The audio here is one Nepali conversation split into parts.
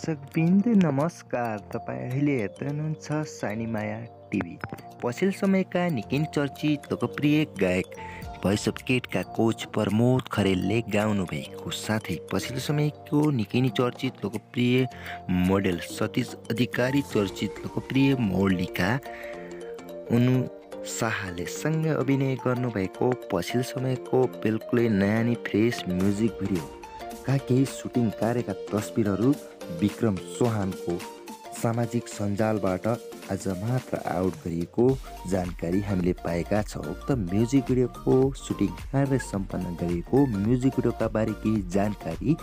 दर्शकवृन्द नमस्कार। तपाईँ अहिले हेर्दै हुनुहुन्छ सानी माया टिभी। पछिल्लो समयका निकै नै चर्चित लोकप्रिय गायक भोइस अफ केटका कोच प्रमोद खरेलले गाउनु भएको साथै पछिल्लो समयको निकै नै चर्चित लोकप्रिय मोडेल सतीश अधिकारी चर्चित लोकप्रिय मौलिका उनु शाहले सँगै अभिनय गर्नुभएको पछिल्लो समयको बिल्कुलै नयाँ नै फ्रेस म्युजिक भिडियोका केही सुटिङ कार्यका तस्बिरहरू विक्रम चौहानको सामाजिक सञ्जालबाट आज मात्र आउट गरिएको जानकारी हामीले पाएका छौँ। उक्त म्युजिक भिडियोको सुटिङ कार्य सम्पन्न गरिएको म्युजिक भिडियोका बारे केही जानकारी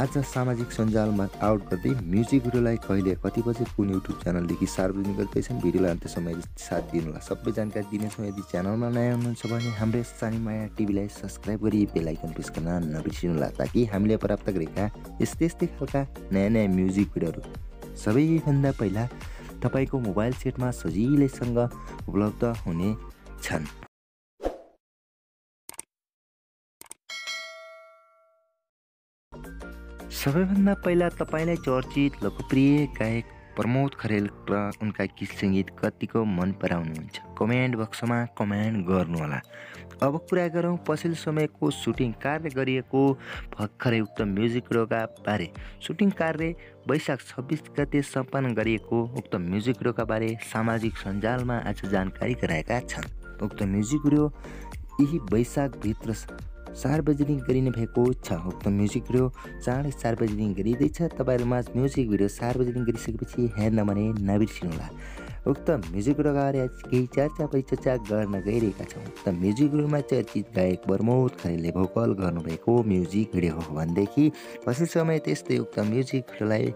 आज सामाजिक सञ्जालमा आउट गर्दै म्युजिक भिडियोलाई कहिले कति बजे कुन युट्युब च्यानलदेखि सार्वजनिक गर्दैछन् भिडियोलाई अन्त्यसम्म साथ दिनुहोला सबै जानकारी दिनेछौँ। यदि च्यानलमा नयाँ हुनुहुन्छ भने हाम्रो सानी माया टिभीलाई सब्सक्राइब गरी बेलायकन प्रेस गर्न नबिर्सिनुहोला ताकि हामीले प्राप्त गरेका यस्तै यस्तै खालका नयाँ नयाँ म्युजिक भिडियोहरू सबैभन्दा पहिला तपाईँको मोबाइल सेटमा सजिलैसँग उपलब्ध हुने छन्। सबैभन्दा पहिला तपाईँलाई चर्चित लोकप्रिय गायक प्रमोद खरेल र उनका गीत सङ्गीत कतिको मन पराउनुहुन्छ। कमेन्ट बक्समा कमेन्ट गर्नुहोला। अब कुरा गरौँ पछिल्लो समयको सुटिङ कार्य गरिएको भर्खरै उक्त म्युजिक भिडियोका बारे। सुटिङ कार्य वैशाख छब्बिस गते सम्पन्न गरिएको उक्त म्युजिक भिडियोका बारे सामाजिक सञ्जालमा आज जानकारी गराएका छन्। उक्त म्युजिक भिडियो यही वैशाखभित्र सार्वजनिक गरिने भएको छ। उक्त म्युजिक भिडियो चाँडै सार्वजनिक गरिँदैछ। तपाईँहरूमा म्युजिक भिडियो सार्वजनिक गरिसकेपछि हेर्न भने नबिर्सिनुहोला। उक्त म्युजिक भिडियोका केही चर्चा परिचर्चा गर्न गइरहेका छौँ। उक्त म्युजिक भिडियोमा चर्चित गायक प्रमोद खरेलले भोकल गर्नुभएको म्युजिक भिडियो हो भनेदेखि पछि समय त्यस्तै उक्त म्युजिक भिडियोलाई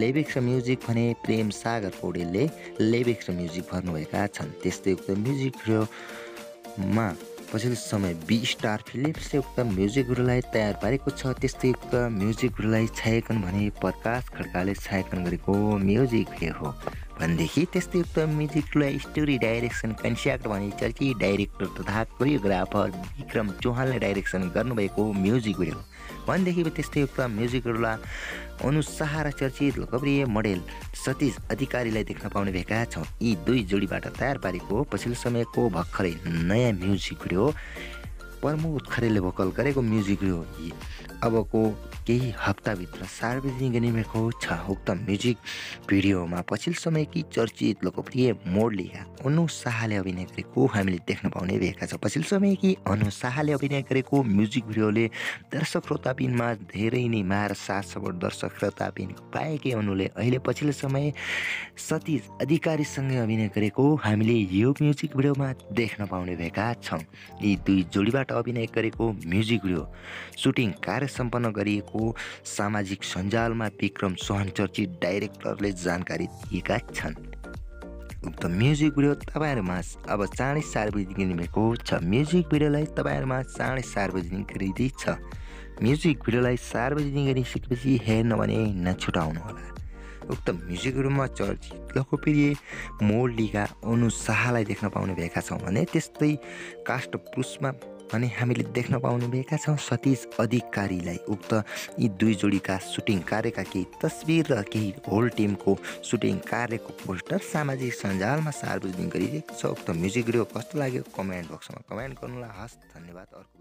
लेबिक्स र म्युजिक भने प्रेम सागर पौडेलले लेबिक्स र म्युजिक भर्नुभएका छन्। त्यस्तै उक्त म्युजिक भिडियोमा पछिल्लो समय बी स्टार फिलिप्सले उक्त म्युजिक भिडियोलाई तयार पारेको छ। त्यस्तै उक्त भिडियोलाई छायाङ्कन भने प्रकाश खड्काले छायाङ्कन गरेको म्युजिक हो। भनेदेखि त्यस्तै उक्त म्युजिक भिडियोलाई स्टोरी डाइरेक्सन कन्स्याक्ट भने चर्चित डाइरेक्टर तथा कोरियोग्राफर विक्रम चौहानले डाइरेक्सन गर्नुभएको म्युजिक भिडियो भनेदेखि त्यस्तै उक्त म्युजिक भिडियोलाई अनुसाह र चर्चित लोकप्रिय मोडेल सतीश अधिकारीलाई देख्न पाउने भएका छौँ यी दुई जोडीबाट तयार पारेको पछिल्लो समयको भर्खरै नयाँ म्युजिक भिडियो प्रमोद खरेलले भोकल गरेको म्युजिक भिडियो अबको केही हप्ताभित्र सार्वजनिक गरिएको छ उक्त म्युजिक भिडियोमा पछिल्लो समयकी चर्चित लोकप्रिय मोडलिका अनु शाहले अभिनय गरेको हामीले देख्न पाउने भएका छ। पछिल्लो समयकी अनु शाहले अभिनय गरेको म्युजिक भिडियोले दर्शक श्रोताबिनमा धेरै नै मार सात सपोर्ट दर्शक श्रोताबिन पाएकै अनुले अहिले पछिल्लो समय सतीश अधिकारीसँगै अभिनय गरेको हामीले यो म्युजिक भिडियोमा देख्न पाउने भएका छौँ। यी दुई जोडीबाट अभिनय गरेको म्युजिक भिडियो सुटिङ कार्य सम्पन्न गरिएको सामाजिक सञ्जालमा विक्रम चौहान चर्चित डाइरेक्टरले जानकारी दिएका छन्। उक्त म्युजिक भिडियो तपाईँहरूमा अब चाँडै सार्वजनिक गरिएको छ। म्युजिक भिडियोलाई तपाईँहरूमा चाँडै सार्वजनिक गरिँदैछ म्युजिक भिडियोलाई सार्वजनिक गरिसकेपछि हेर्न भने नछुटाउनुहोला। उक्त म्युजिक भिडियोमा चर्चित लोकप्रिय मोडलिका अनु शाहलाई देख्न पाउने भएका छौँ भने त्यस्तै काष्ट पुरुषमा अनि हामीले देख्न पाउने भएका छौँ सतीश अधिकारीलाई। उक्त यी दुई जोडीका सुटिङ कार्यका केही तस्बिर र केही होल टिमको सुटिङ कार्यको पोस्टर सामाजिक सञ्जालमा सार्वजनिक गरिरहेको छ। उक्त म्युजिक भिडियो कस्तो लाग्यो कमेन्ट बक्समा कमेन्ट गर्नुलाई हस् धन्यवाद अर्को